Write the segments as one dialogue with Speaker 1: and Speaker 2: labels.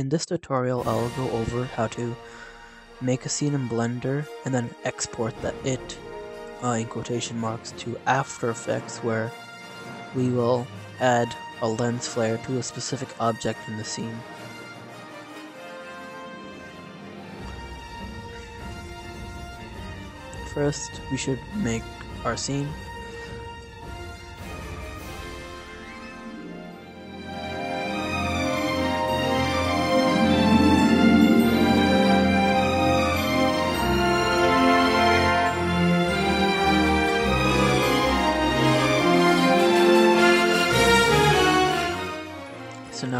Speaker 1: In this tutorial, I'll go over how to make a scene in Blender and then export that it, uh, in quotation marks, to After Effects where we will add a lens flare to a specific object in the scene. First, we should make our scene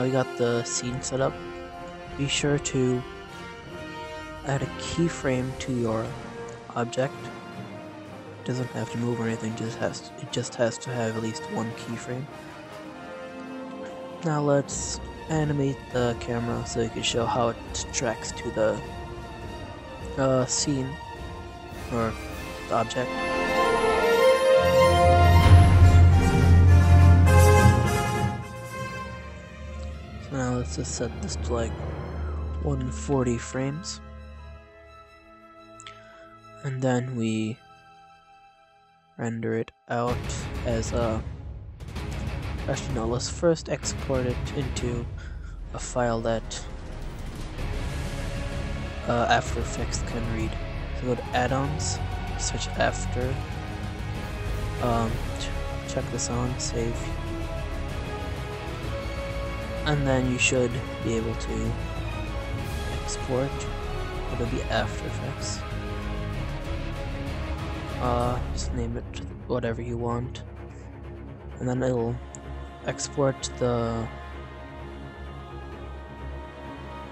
Speaker 1: now we got the scene set up. Be sure to add a keyframe to your object. It doesn't have to move or anything, just has to, it just has to have at least one keyframe. Now let's animate the camera so you can show how it tracks to the uh, scene or the object. Now let's just set this to like 140 frames. And then we render it out as a actually no, let's first export it into a file that uh, After Effects can read. So go to add-ons, search after, um, ch check this on, save, and then you should be able to export. It'll be After Effects. Uh, just name it whatever you want, and then it'll export the.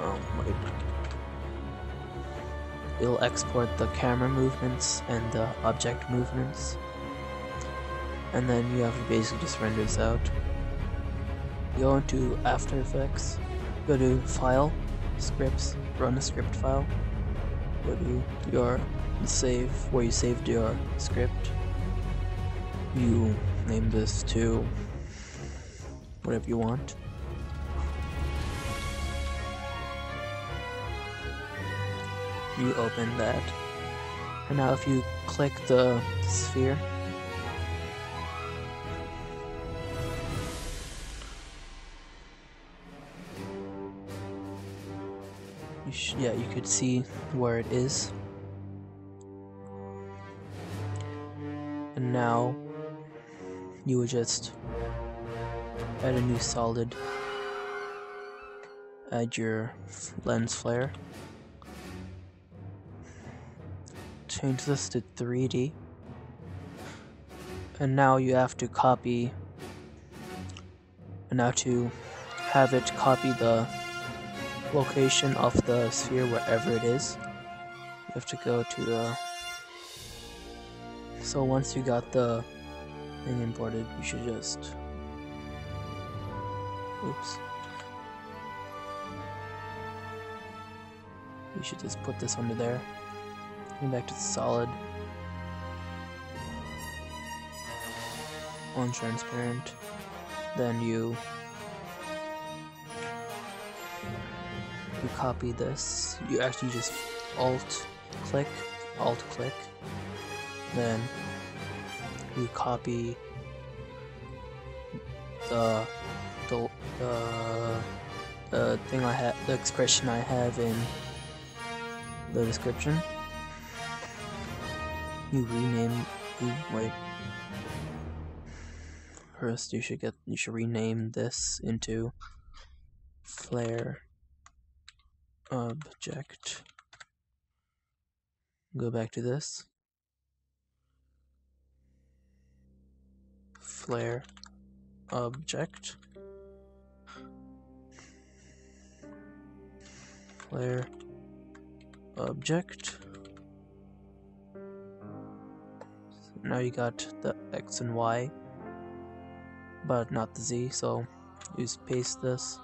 Speaker 1: Oh wait. It'll export the camera movements and the object movements, and then you have to basically just render this out go into After Effects, go to File, Scripts, run a script file, go to your save, where you saved your script, you name this to whatever you want. You open that, and now if you click the sphere, yeah, you could see where it is. And now you would just add a new solid, add your lens flare, change this to 3D, and now you have to copy, and now to have it copy the location of the sphere wherever it is. You have to go to the. So once you got the thing imported, you should just. Oops. You should just put this under there. Go back to the solid. On transparent. Then you you copy this, you actually just alt click, alt click, then you copy the the uh, the thing I have, the expression I have in the description. You rename. You, wait. First, you should get. You should rename this into flare Um, object. Go back to this. Flare object. Flare object. So now you got the X and Y, but not the Z, so you just paste this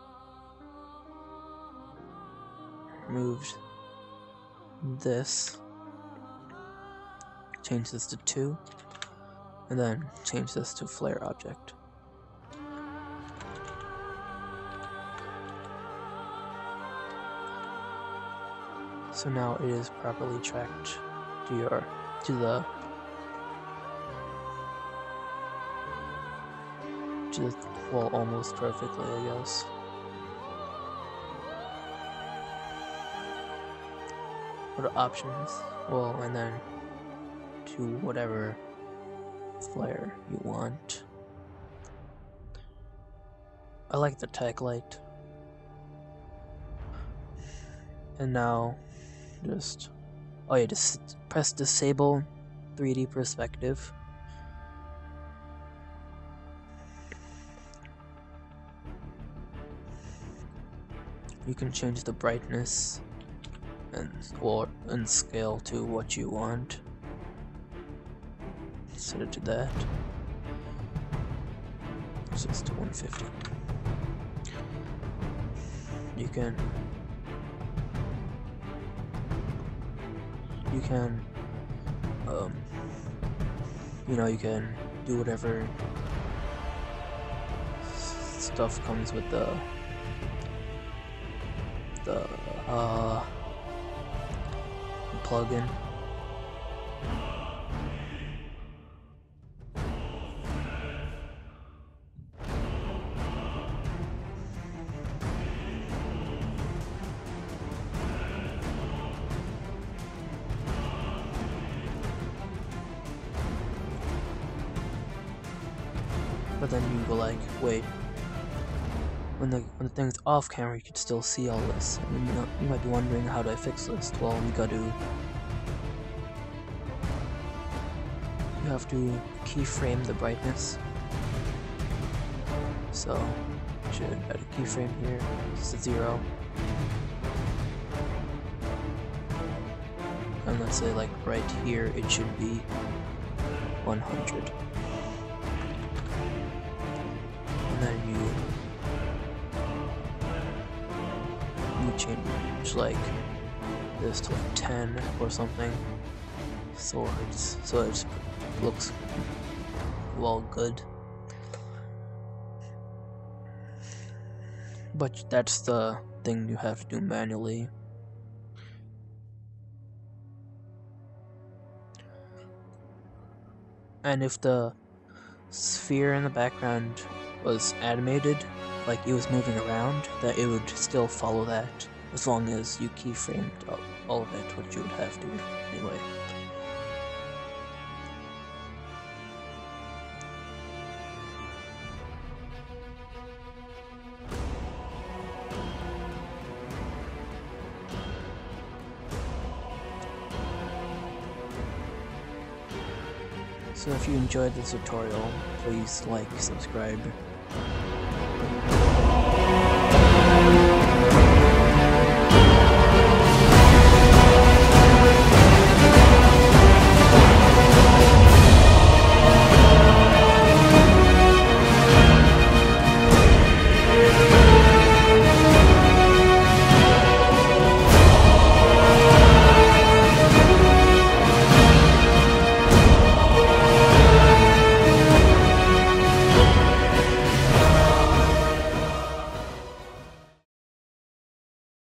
Speaker 1: moved this, change this to 2, and then change this to flare object. So now it is properly tracked to your to the to the well almost perfectly I guess. What are options? Well and then to whatever flare you want. I like the tag light. And now, just, oh yeah, just press disable 3D perspective. You can change the brightness and or and scale to what you want. Set it to that. Just to 150. You can you can um you know you can do whatever stuff comes with the the uh plugin but then you go like, wait, when the when the thing's off camera, you can still see all this. And you, know, you might be wondering, how do I fix this? Well, you got to you have to keyframe the brightness. So, should add a keyframe here. It's a zero. And let's say like right here, it should be 100. And then you change like this to like 10 or something. So it's so it looks well good. But that's the thing you have to do manually. And if the sphere in the background was animated, like it was moving around, that it would still follow that as long as you keyframed all of it, which you would have to anyway. So if you enjoyed the tutorial, please like, subscribe,